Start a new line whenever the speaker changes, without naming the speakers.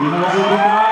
Viva la